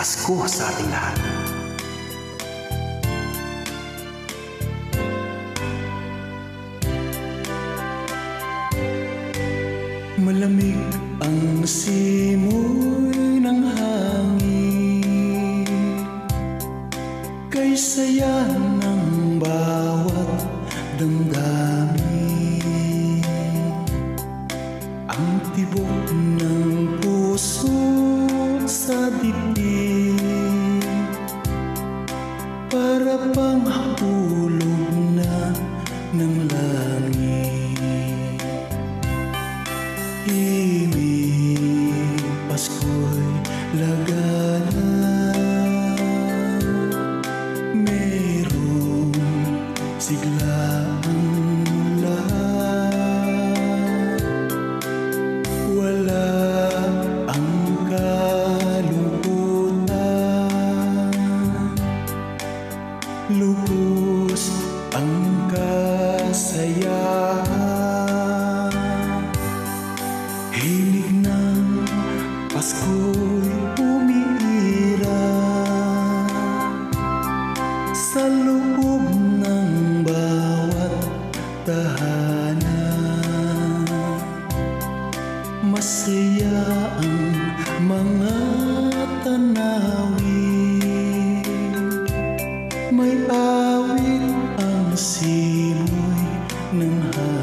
Pasko sa ating lahat. Malamig ang si masaya ang mga tanawin. May awit ang simoy ng hangin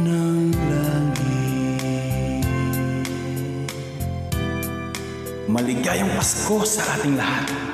ng. Maligayang Pasko sa ating lahat.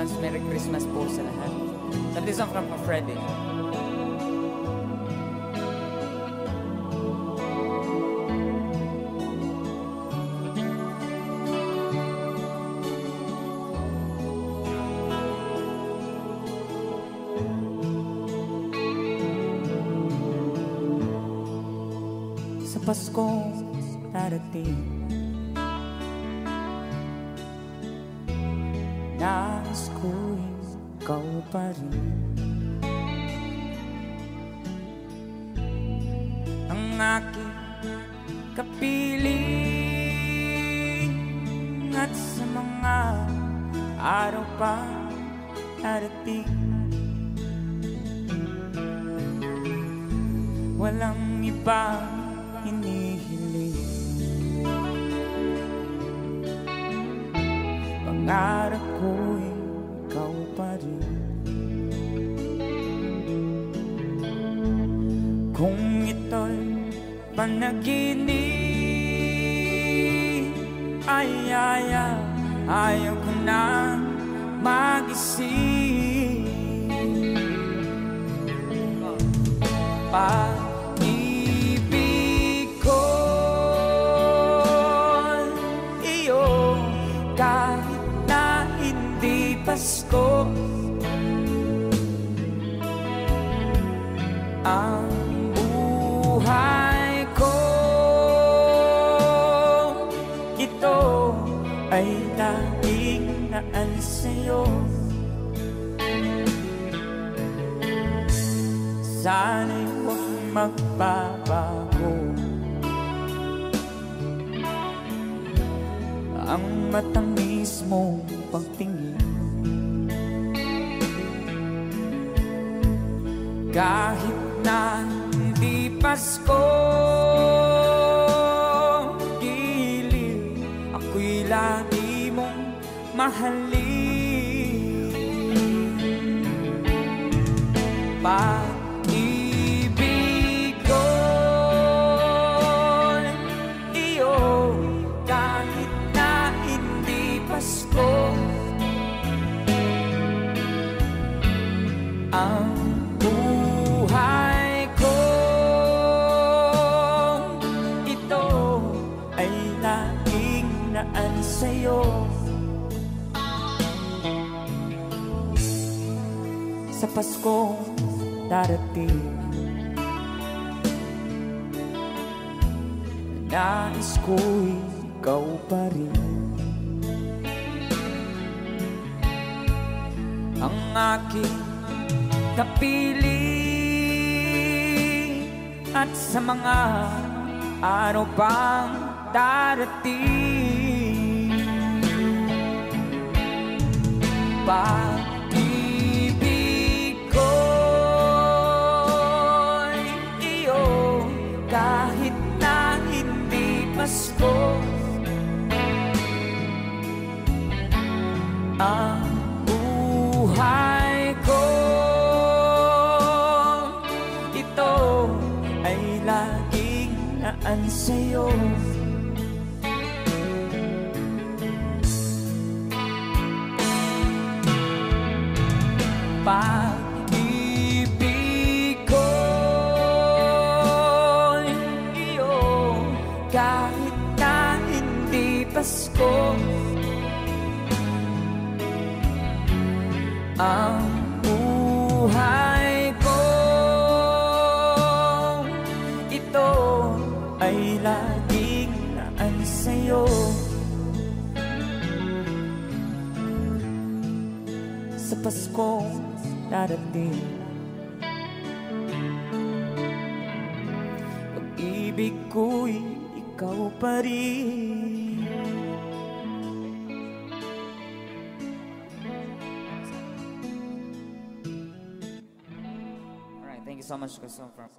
Advance Merry Christmas po sa lahat. That is from Freddy. Sa Pasko darating pa Ang aking kapiling At sa mga araw pa darating Walang ibang Sana'y huwag magbabago Nais ko'y ikaw pa rin. Ang aking kapiling At sa mga araw pang darating. Pag-ibig Pasko Ang darating Pag-ibig ko'y ikaw pa rin Alright, thank you so much, Christopher.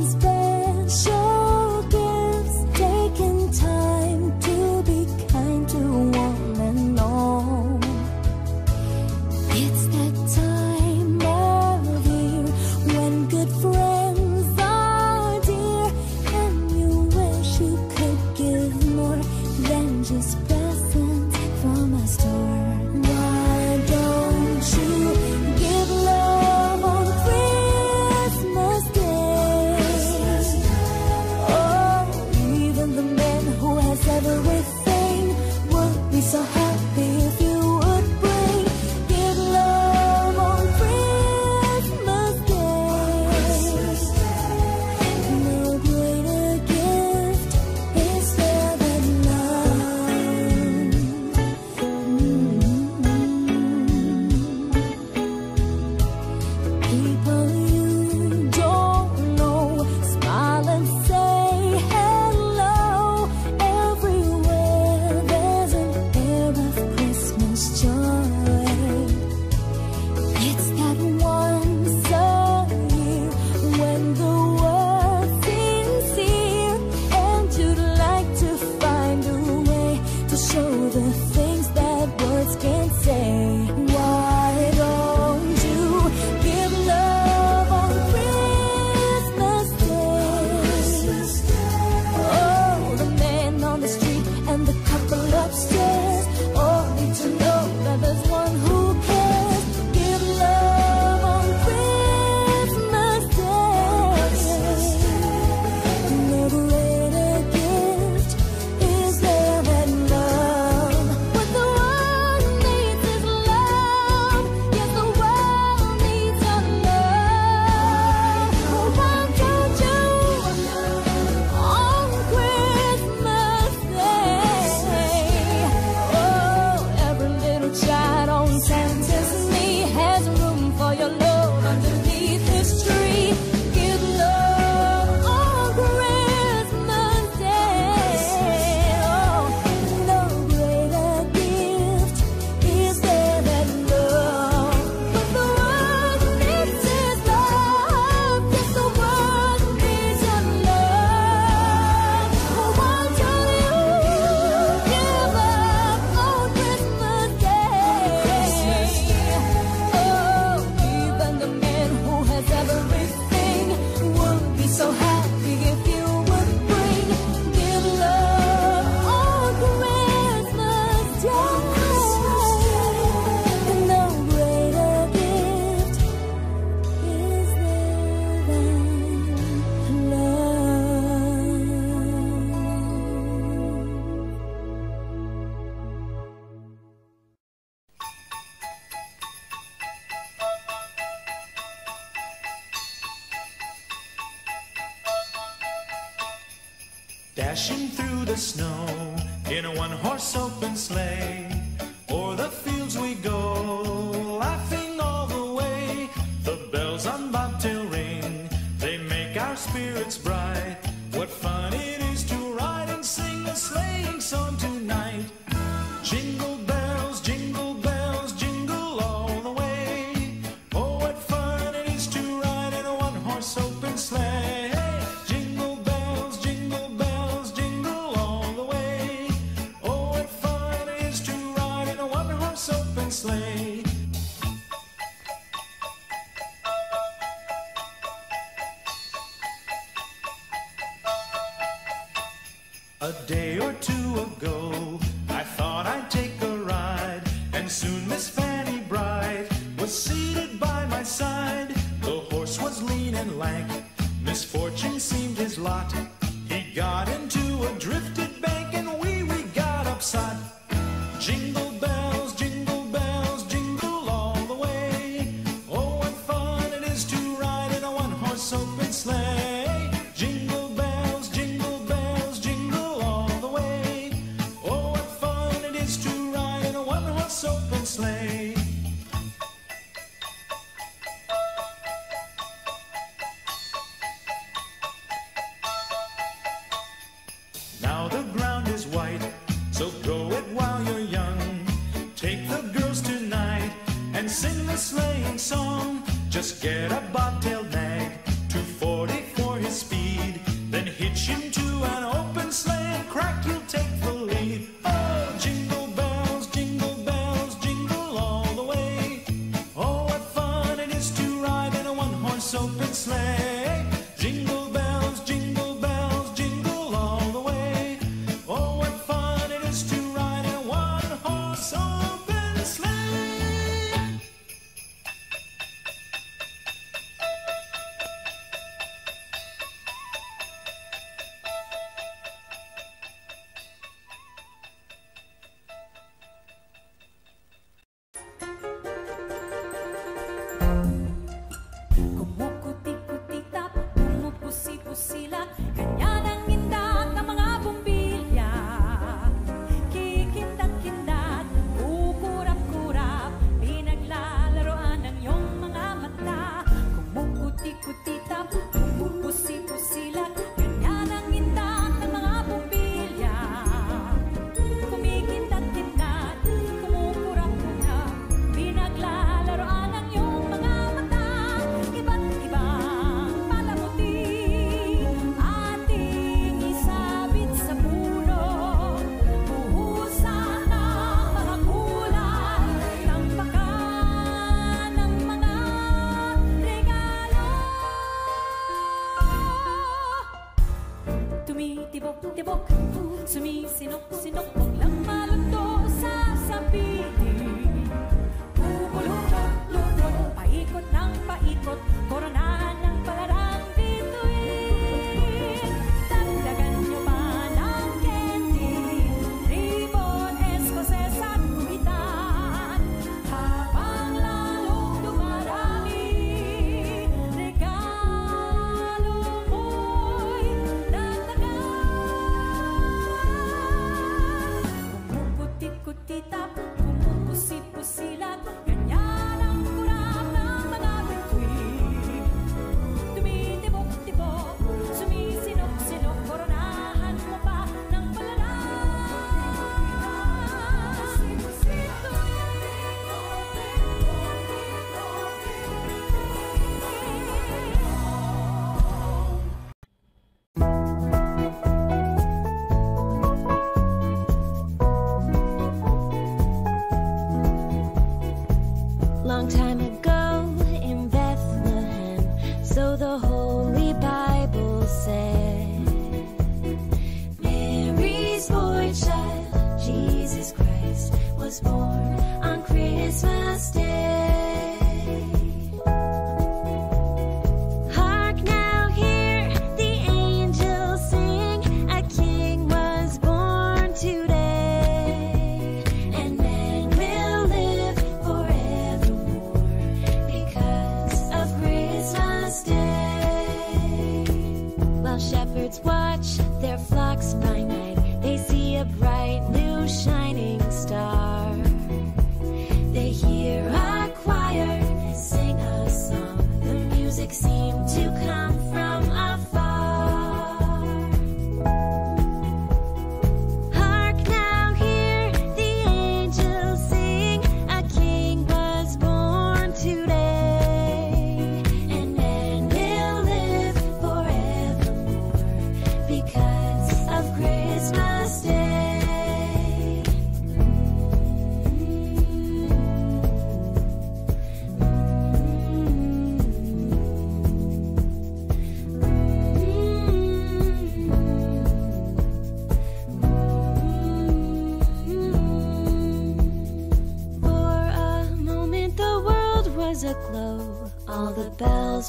sun's.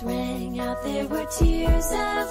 Rang out, there were tears of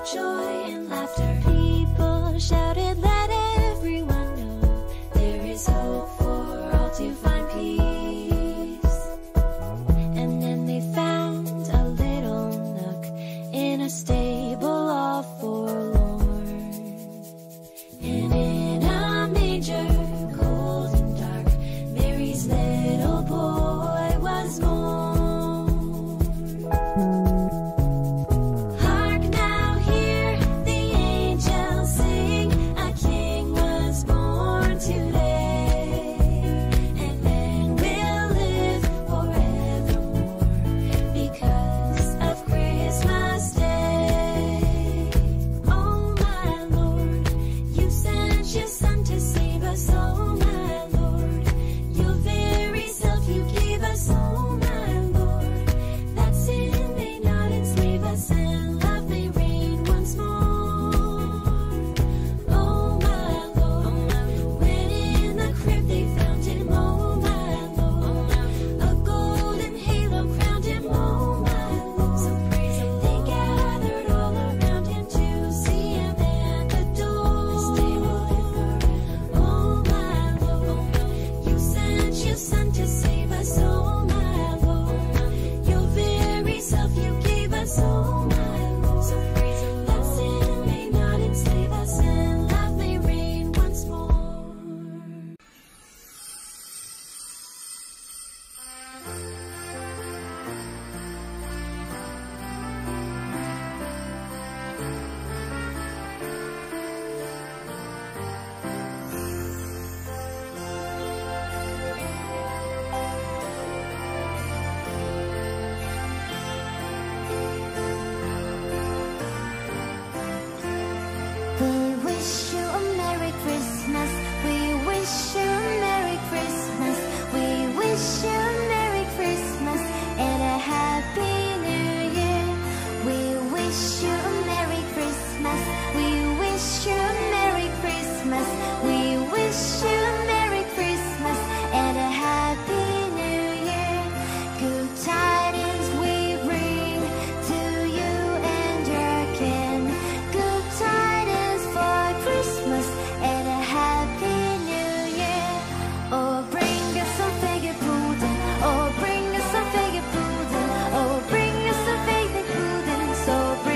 so.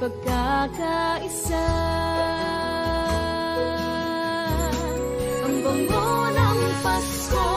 Pagkakaisa. Ang bango ng Pasko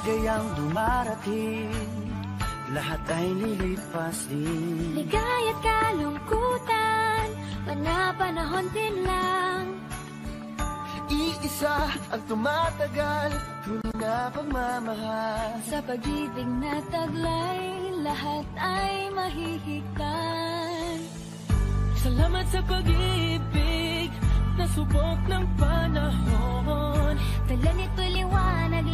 bagay ang dumarating. Lahat ay nilipas din Ligay at kalungkutan Panapanahon din lang. Iisa ang tumatagal Tunay na pagmamahal. Sa pag-ibig na taglay Lahat ay mahihigtan Salamat sa pag-ibig Nasubok ng panahon. Dala nito liwanag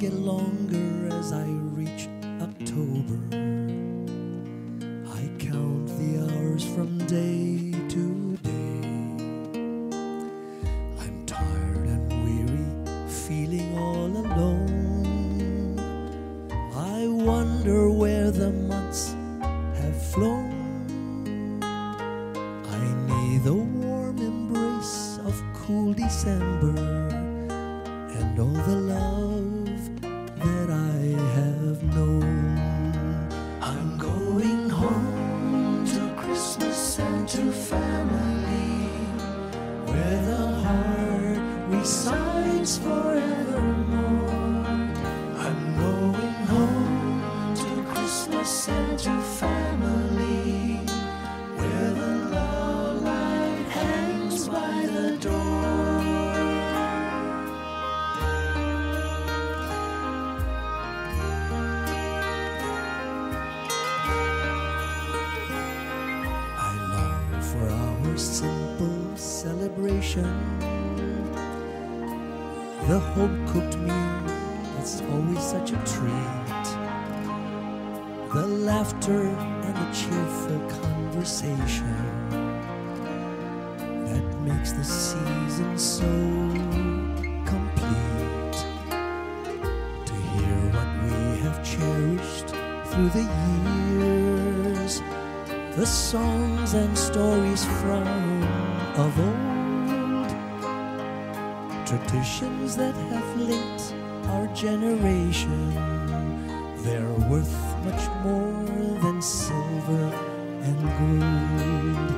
get along. ocean The home cooked meal It's always such a treat. The laughter and the cheerful conversation That makes the season so complete. To hear what we have cherished through the years the songs and stories from of old traditions that have linked our generation. They're worth much more than silver and gold.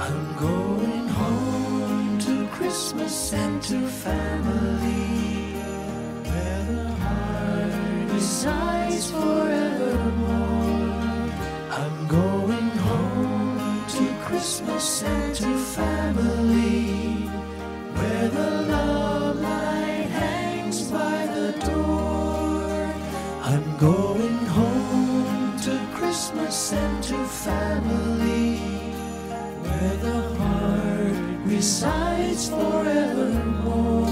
I'm going home to Christmas and to family, where the heart is. resides forevermore.